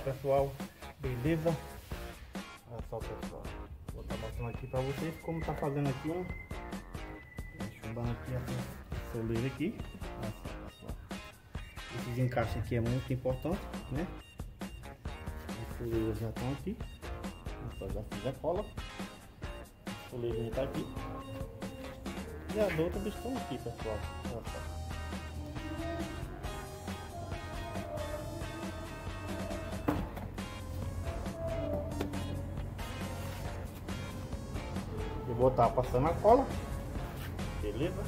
pessoal, beleza? Olha só pessoal, vou estar tá mostrando aqui para vocês como tá fazendo aqui um chumbando aqui essa soleira aqui. Olha só pessoal. Esses encaixes aqui é muito importante, né? As soleiras já estão aqui. Olha só, já fiz a cola. A soleira está aqui. E as outras estão aqui pessoal. Olha só. Botar passando a cola. Beleza?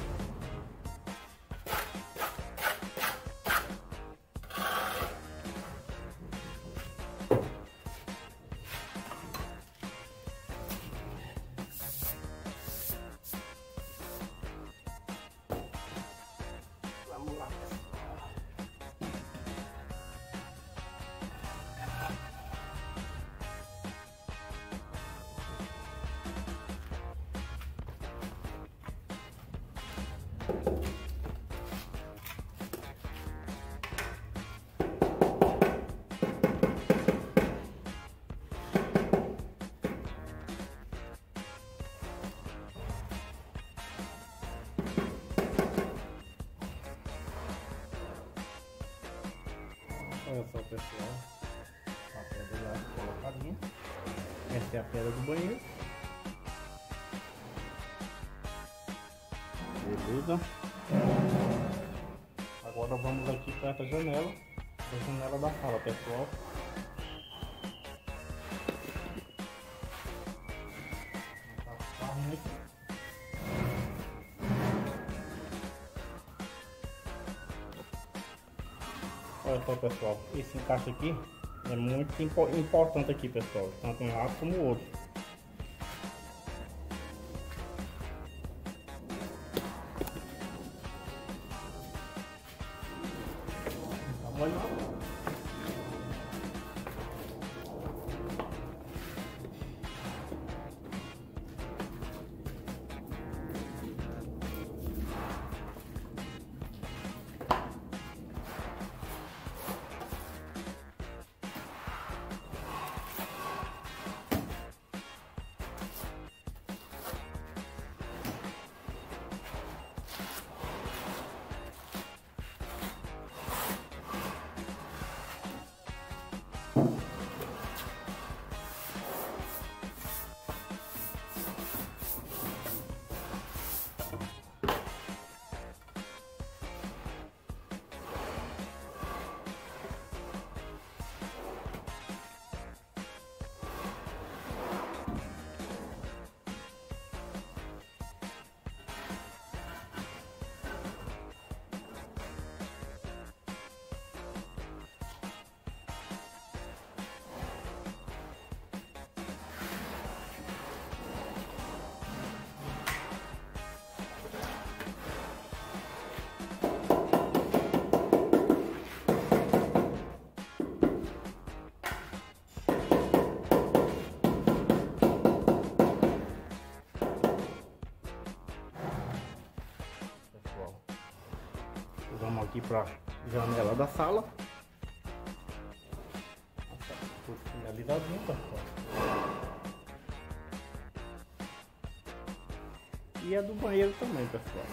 Olha só pessoal, a pedra lá colocadinha. Essa é a pedra do banheiro. Beleza. Agora vamos aqui para essa janela, a janela da sala pessoal. Olha só pessoal, esse encaixe aqui é muito importante aqui pessoal, tanto um lado como o outro. Vamos aqui para janela da sala. E é do banheiro também, pessoal.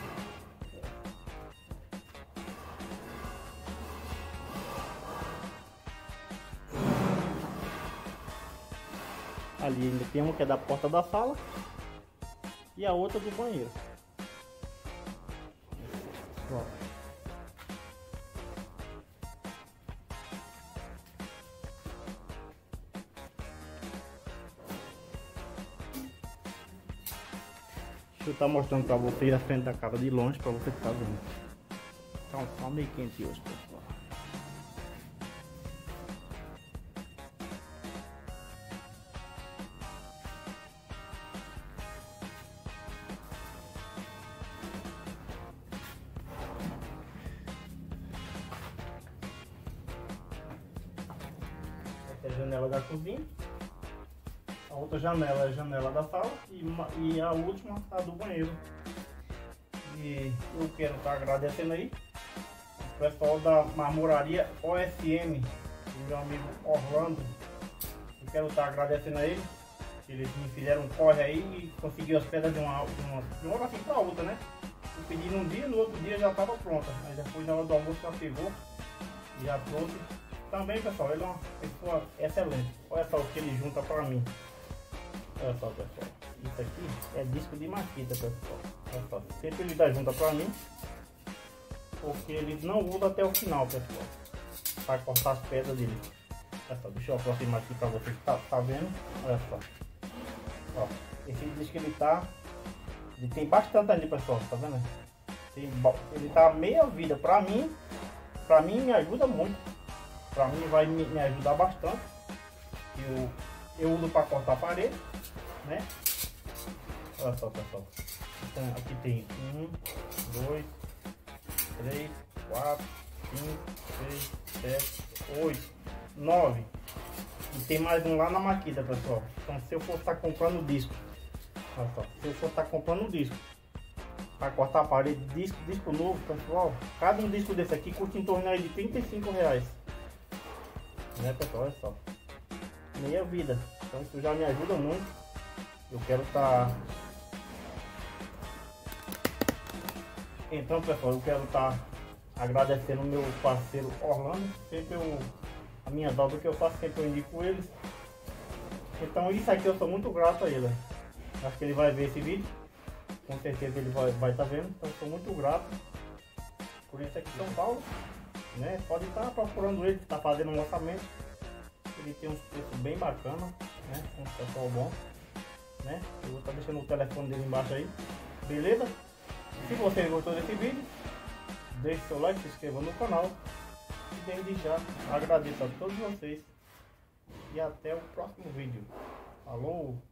Ali ainda tem uma que é da porta da sala e a outra do banheiro. Deixa eu estar mostrando para vocês a frente da casa de longe para você estar vendo. Tá um sol meio quente hoje, pessoal. Essa é a janela da cozinha. A outra janela é a janela da sala e, uma, e a última a do banheiro. E eu quero estar tá agradecendo aí o pessoal da marmoraria OSM do meu amigo Orlando. Eu quero estar agradecendo a ele. Eles me fizeram um corre aí e conseguiu as pedras de uma, de uma, de uma hora assim para outra, né? Eu pedi num dia, no outro dia já estava pronta. Aí depois na hora do almoço já pegou e já trouxe. Também pessoal, ele é uma pessoa excelente. Olha só o que ele junta para mim. Olha só pessoal. Isso aqui é disco de maquita pessoal. Olha só. Sempre ele dá junta para mim. Porque ele não usa até o final pessoal. Para cortar as pedras dele. Olha só, deixa eu aproximar aqui para vocês tá, tá vendo. Olha só. Ó, esse disco ele tá. Ele tem bastante ali, pessoal, tá vendo? Tem, ele tá meia vida. Pra mim, pra mim me ajuda muito. Pra mim vai me, me ajudar bastante. Eu, eu uso para cortar a parede, né? Olha só, pessoal. Então, aqui tem um, dois, três, quatro, cinco, seis, sete, oito, nove. E tem mais um lá na maquita, pessoal. Então se eu for estar tá comprando disco, olha só, se eu for estar tá comprando disco para cortar a parede, disco, disco novo, pessoal, cada um disco desse aqui custa em torno de 35 reais. Né, pessoal? Olha só. Meia vida. Então isso já me ajuda muito. Eu quero estar. Tá... Então, pessoal, eu quero estar tá agradecendo meu parceiro Orlando. Sempre eu a minha dobra que eu faço sempre eu indico eles. Então isso aqui eu sou muito grato a ele. Acho que ele vai ver esse vídeo. Com certeza ele vai estar vai tá vendo. Então sou muito grato por isso aqui em São Paulo. Né? Pode estar procurando ele, está fazendo um orçamento. Ele tem uns preços bem bacana, né? Um pessoal bom. Né? Eu vou estar deixando o telefone dele embaixo aí. Beleza? Se você gostou desse vídeo, deixe seu like, se inscreva no canal. E desde já agradeço a todos vocês. E até o próximo vídeo. Falou!